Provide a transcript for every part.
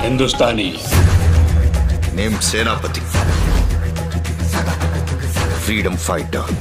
हिंदुस्तानी। Name Senapati. Freedom fighter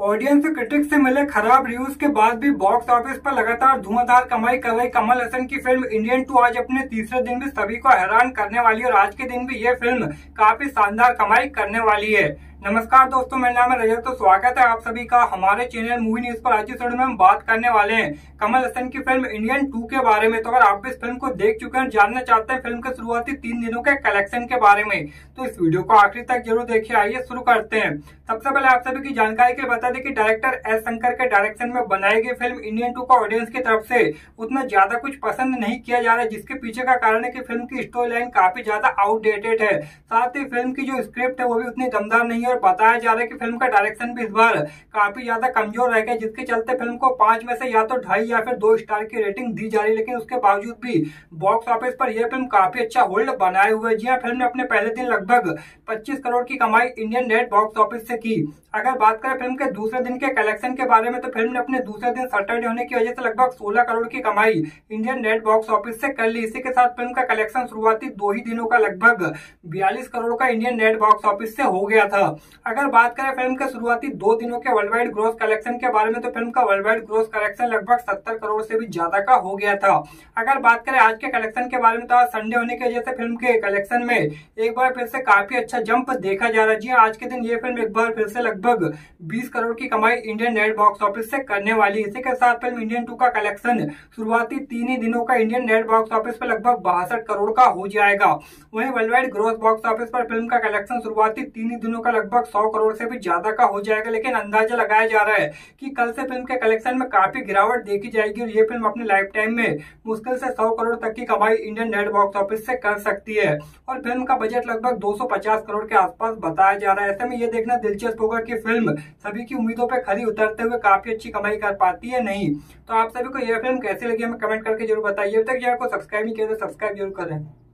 audience critics से मिले खराब रिव्यूज़ के बाद भी बॉक्स ऑफ़िस पर लगातार धुआंधार कमाई कर रही कमल हसन की फ़िल्म इंडियन टू आज अपने तीसरे दिन भी सभी को हैरान करने वाली है और आज के दिन भी ये फ़िल्म काफ़ी शानदार कमाई करने वाली है। नमस्कार दोस्तों, मेरा नाम है रजत तो स्वागत है आप सभी का हमारे चैनल मूवी न्यूज़ पर। आज इस में हम बात करने वाले हैं कमल हसन की फ़िल्म इंडियन टू के बारे में। तो अगर आप इस फ़िल्म को देख चुके हैं जानना चाहते हैं फ़िल्म के शुरुआती तीन दिनों के कलेक्शन के बारे में तो इस वीडियो को आखिरी तक ज़रूर देखिए, आइए शुरू करते हैं। सबसे पहले आप सभी की जानकारी के लिए बता दें कि डायरेक्टर एस शंकर के डायरेक्शन में बनाई गई फ़िल्म इंडियन टू को ऑडियंस की तरफ़ से उतना ज़्यादा कुछ पसंद नहीं किया जा रहा है, जिसके पीछे का कारण है कि फ़िल्म की स्टोरी लाइन काफ़ी ज़्यादा आउटडेटेड है। साथ ही फ़िल्म की जो स्क्रिप्ट है, वो भी उतनी दमदार नहीं है और बताया जा रहा है कि फ़िल्म का डायरेक्शन भी इस बार काफ़ी ज़्यादा कमज़ोर रह गया, जिसके चलते फ़िल्म को पाँच में से या तो ढाई या फिर दो स्टार की रेटिंग दी जा रही है। लेकिन उसके बावजूद भी बॉक्स ऑफ़िस पर यह फ़िल्म काफ़ी अच्छा होल्ड बनाए हुए जी हाँ फ़िल्म ने अपने पहले दिन लगभग 25 करोड़ की कमाई इंडियन नेट बॉक्स ऑफ़िस से की। अगर बात करें फ़िल्म के दूसरे दिन के कलेक्शन के बारे में तो फ़िल्म ने अपने दूसरे दिन सैटरडे होने की वजह से लगभग 16 करोड़ की कमाई इंडियन नेट बॉक्स ऑफ़िस से कर ली। इसी के साथ फ़िल्म का कलेक्शन शुरुआती दो ही दिनों का लगभग 42 करोड़ का इंडियन नेट बॉक्स ऑफ़िस से हो गया था। अगर बात करें फ़िल्म के शुरुआती दो दिनों के वर्ल्ड वाइड ग्रोथ कलेक्शन के बारे में तो फ़िल्म का वर्ल्ड वाइड ग्रोथ कलेक्शन लगभग सत्तर करोड़ से भी ज़्यादा का हो गया था। अगर बात करें आज के कलेक्शन के बारे में तो आज संडे होने की वजह से फ़िल्म के कलेक्शन में एक बार फिर से काफ़ी अच्छा जंप देखा जा रहा है। जी हाँ, आज के दिन ये फ़िल्म एक बार फिर से लगभग बीस करोड़ की कमाई इंडियन नेट बॉक्स ऑफ़िस से करने वाली इसी के साथ फ़िल्म इंडियन टू का कलेक्शन शुरुआती तीन ही दिनों का इंडियन नेट बॉक्स ऑफ़िस पर लगभग बासठ करोड़ का हो जाएगा। वहीं world wide growth box office पर फ़िल्म का कलेक्शन शुरुआती तीन ही दिनों का सौ करोड़ से भी ज़्यादा का हो जाएगा, लेकिन अंदाज़ा लगाया जा रहा है कि कल से फ़िल्म के कलेक्शन में काफ़ी गिरावट देखी जाएगी और ये फ़िल्म अपने लाइफ टाइम में मुश्किल से सौ करोड़ तक की कमाई इंडियन नेट बॉक्स ऑफ़िस से कर सकती है। और फ़िल्म का बजट लगभग 250 करोड़ के आसपास बताया जा रहा है। ऐसे में ये देखना दिलचस्प होगा कि फ़िल्म सभी की उम्मीदों पर खरी उतरते हुए काफ़ी अच्छी कमाई कर पाती है नहीं। तो आप सभी को यह फ़िल्म कैसी लगी हमें कमेंट करके ज़रूर बताइए। अब तक को सब्सक्राइब नहीं किया तो सब्सक्राइब ज़रूर करें।